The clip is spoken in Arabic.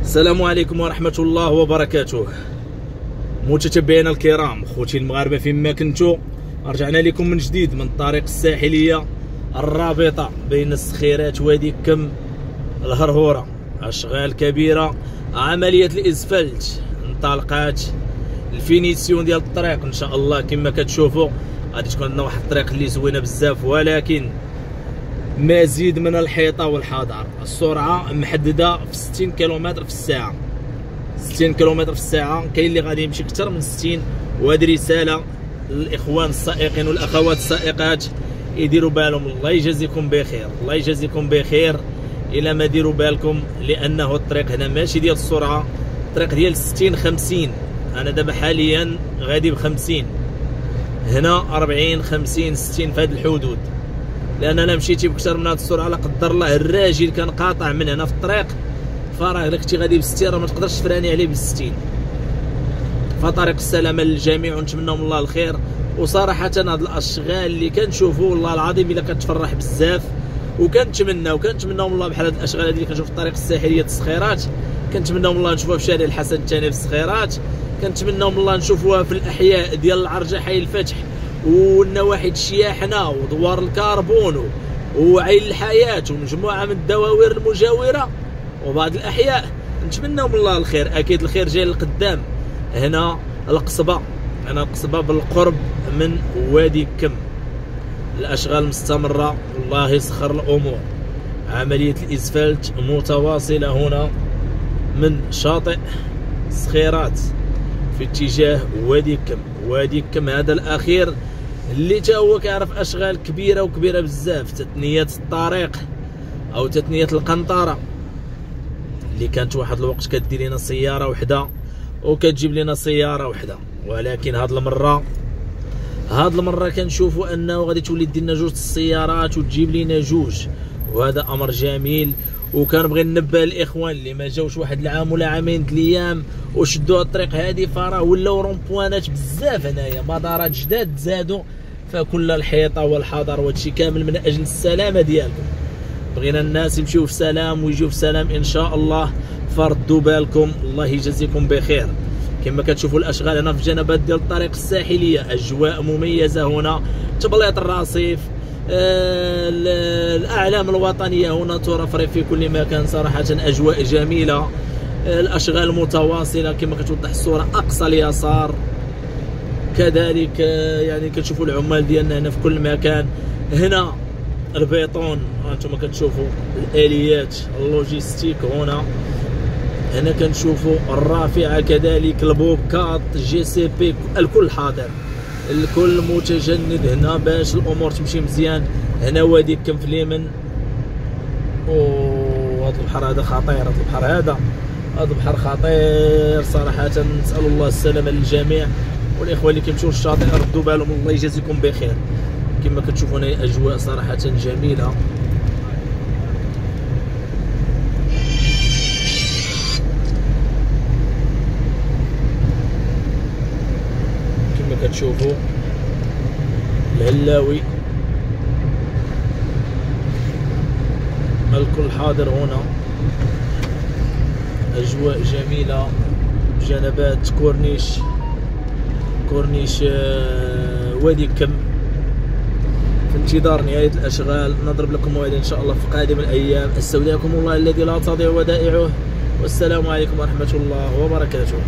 السلام عليكم ورحمة الله وبركاته. متتبعينا الكرام خوتي المغاربة فيما كنتو رجعنا لكم من جديد من الطريق الساحلية الرابطة بين السخيرات وادي كم الهرهورة. أشغال كبيرة عملية الإسفلت انطلقات الفينيسيون ديال الطريق. إن شاء الله كما كتشوفوا غادي تكون عندنا واحد الطريق اللي زوينة بزاف ولكن مزيد من الحيطة والحذر السرعة محددة في 60 كيلومتر في الساعة. 60 كيلومتر في الساعة. كاين اللي غادي يمشي أكثر من 60 وهذه رسالة للإخوان السائقين والأخوات السائقات. يديروا بالهم. الله يجازيكم بخير. الله يجازيكم بخير. إلى ما ديروا بالكم لأنه الطريق هنا ماشي ديال السرعة. الطريق ديال 60 50 أنا دابا حاليا غادي ب 50 هنا 40 50 60 في هذه الحدود. لأن أنا مشيتي بكثر من هذه السرعه لا قدر الله. الراجل كان قاطع من هنا في الطريق فراه الا كنتي غادي ب 60 راه ما تقدرش تفراني عليه ب 60 فطريق السلامة للجميع ونتمناهم الله الخير. وصراحة هاد الأشغال اللي كنشوفوا والله العظيم إلا كتفرح بزاف. وكنتمنى وكنتمناهم الله بحال هاد الأشغال هذه اللي كنشوف في الطريق الساحلية الصخيرات. كنتمناهم الله نشوفوها في شارع الحسن الثاني في الصخيرات. كنتمناهم الله نشوفوها في الأحياء ديال العرجه حي الفتح والنواحي الشياحنه ودوار الكربون وعين الحياة ومجموعة من الدواوير المجاورة. وبعض الأحياء نتمنى من الله الخير. أكيد الخير جاي للقدام. هنا القصبة. هنا القصبة بالقرب من وادي كم. الأشغال مستمرة. والله يسخر الأمور. عملية الإسفلت متواصلة هنا من شاطئ صخيرات في اتجاه وادي كم. وادي كم هذا الأخير اللي تا هو كيعرف أشغال كبيرة وكبيرة بزاف تثنية الطريق أو تثنية القنطرة. اللي كانت واحد الوقت كدير لنا سيارة وحدة وكتجيب لنا سيارة وحدة. ولكن هاد المرة هاد المرة كنشوفوا أنه غادي تولي دير لنا جوج السيارات وتجيب لنا جوج. وهذا أمر جميل وكنبغي ننبه الإخوان اللي ما جاوش واحد العام ولا عامين الأيام وشدوا الطريق هذه فراه ولاو رومبوانات بزاف هنايا. مدارات جداد زادوا فكل الحيطة والحذر وهادشي كامل من أجل السلامة ديالكم. بغينا الناس يمشيو في سلام ويجيو في سلام إن شاء الله. فردوا بالكم. الله يجازيكم بخير. كما كتشوفوا الأشغال هنا في الجنبات ديال الطريق الساحلية. أجواء مميزة هنا. تبليط الرصيف. الأعلام الوطنية هنا ترفرف في كل مكان صراحة. أجواء جميلة. الأشغال متواصلة. كما كتوضح الصورة أقصى اليسار. كذلك يعني كتشوفوا العمال ديالنا هنا في كل مكان. هنا البيطون. أنتم كتشوفوا الآليات ال logistique هنا. هنا كنشوفوا الرافعة كذلك البوبكات JCB الكل حاضر. الكل متجند هنا باش الأمور تمشي مزيان. هنا وادي كم في اليمن وهذا البحر هذا خطير هذا البحر هذا. هذا البحر خطير صراحة. نسأل الله السلامة للجميع. والإخوة اللي كيمشيو للشاطئ ردوا بالهم الله يجازيكم بخير. كما كتشوفون أجواء صراحة جميلة. كتشوفوا الهلاوي الكل حاضر هنا. أجواء جميلة. جنبات كورنيش. كورنيش آه، وادي كم. في انتظار نهاية الأشغال. نضرب لكم موعد إن شاء الله في قادم الأيام. أستودعكم الله الذي لا تضيع ودائعه. والسلام عليكم ورحمة الله وبركاته.